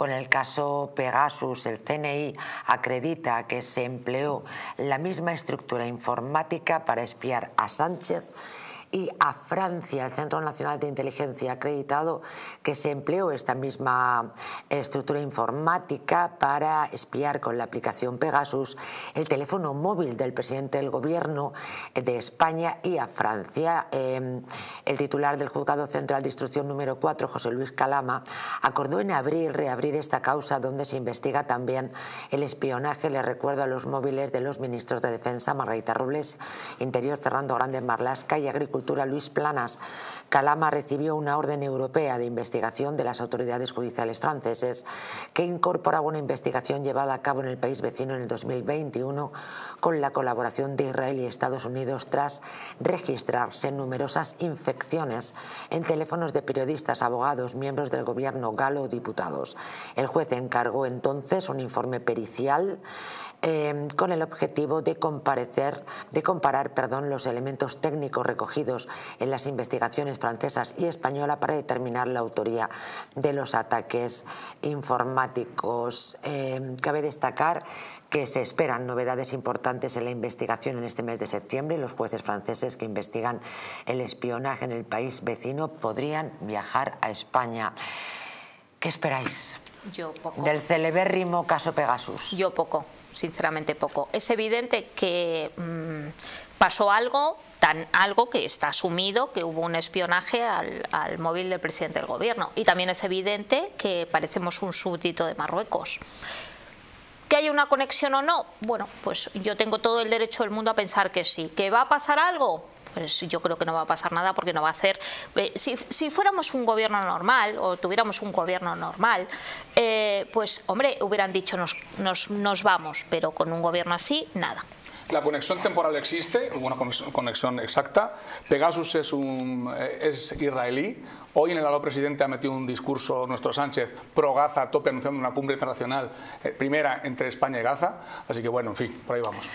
con el caso Pegasus, el CNI acredita que se empleó la misma estructura informática para espiar a Sánchez y a Francia, el Centro Nacional de Inteligencia ha acreditado que se empleó esta misma estructura informática para espiar con la aplicación Pegasus el teléfono móvil del presidente del gobierno de España y a Francia. Em, el titular del Juzgado Central de Instrucción número 4, José Luis Calama, acordó en abril reabrir esta causa donde se investiga también el espionaje, le recuerdo a los móviles de los ministros de Defensa, Margarita Robles, Interior Fernando Grande Marlasca y Agricultura Luis Planas. Calama recibió una orden europea de investigación de las autoridades judiciales franceses que incorporaba una investigación llevada a cabo en el país vecino en el 2021 con la colaboración de Israel y Estados Unidos tras registrarse numerosas infecciones en teléfonos de periodistas, abogados, miembros del gobierno galo o diputados. El juez encargó entonces un informe pericial Em, con el objetivo de, comparecer, de comparar perdón, los elementos técnicos recogidos en las investigaciones francesas y españolas para determinar la autoría de los ataques informáticos. Em, cabe destacar que se esperan novedades importantes en la investigación en este mes de septiembre. Los jueces franceses que investigan el espionaje en el país vecino podrían viajar a España. ¿Qué esperáis? Yo poco. Del celebérrimo caso Pegasus. Yo poco sinceramente poco. Es evidente que mm, pasó algo, tan algo que está asumido que hubo un espionaje al, al, móvil del presidente del gobierno. Y también es evidente que parecemos un súbdito de Marruecos. ¿Que haya una conexión o no? Bueno, pues yo tengo todo el derecho del mundo a pensar que sí. ¿Que va a pasar algo? Pues yo creo que no va a pasar nada porque no va a hacer... Eh, si, si, fuéramos un gobierno normal o tuviéramos un gobierno normal, eh, pues hombre, hubieran dicho nos, nos, nos vamos, pero con un gobierno así, nada. La conexión temporal existe, una conexión exacta. Pegasus es, un, eh, es israelí. Hoy en el alto presidente ha metido un discurso nuestro Sánchez pro Gaza, a tope anunciando una cumbre internacional primera entre España y Gaza. Así que bueno, en fin, por ahí vamos.